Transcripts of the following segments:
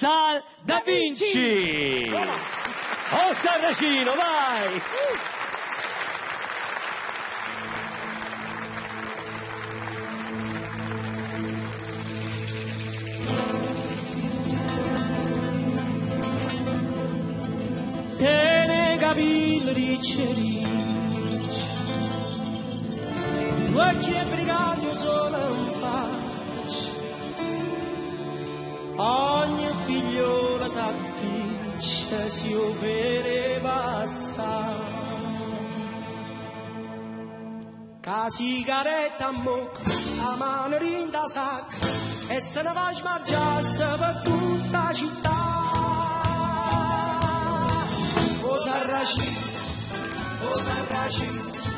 Sal da Vinci. Oh Sarracino, vai! Te ne capilli ricci Due che brigati solo in faccia Ogni figliola s'appiccia si overe passa Ca sigaretta a mocca, a mano rinda sacca E se ne va smargiarsi per tutta la città O sarraci, o sarraci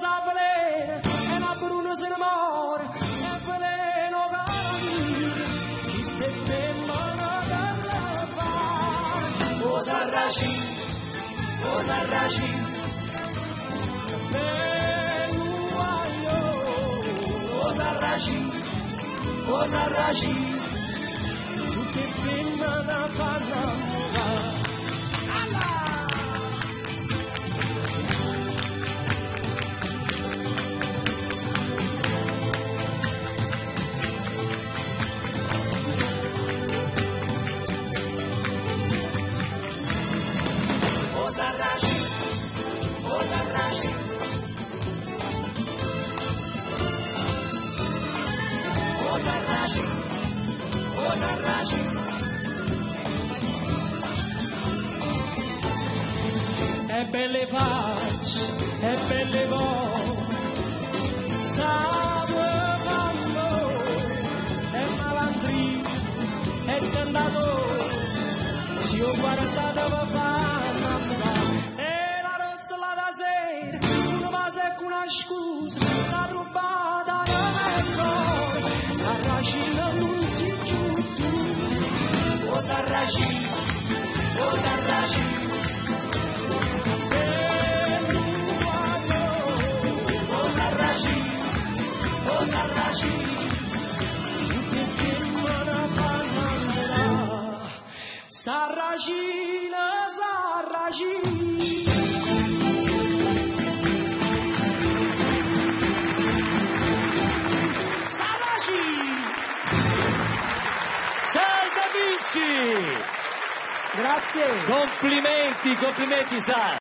sa velena E una bruna se ne muore E veleno carabini Chi ste femmine per le fare O sarraci, o sarraci O sarraci, o sarraci Tutte femmine fanno amore sarragem. É belevate, é belevó, sabe valor, é malandrinho, é candador, se eu o guarantá dava É era roça lá da ladazeira, um é com as cus, na tá roubada na recorda, sarragem tá na luz. Sarracino Tutti femmine fanno annegare Sarracina, sarracina Sarracina Sal da Vinci! Grazie Complimenti, complimenti Sal!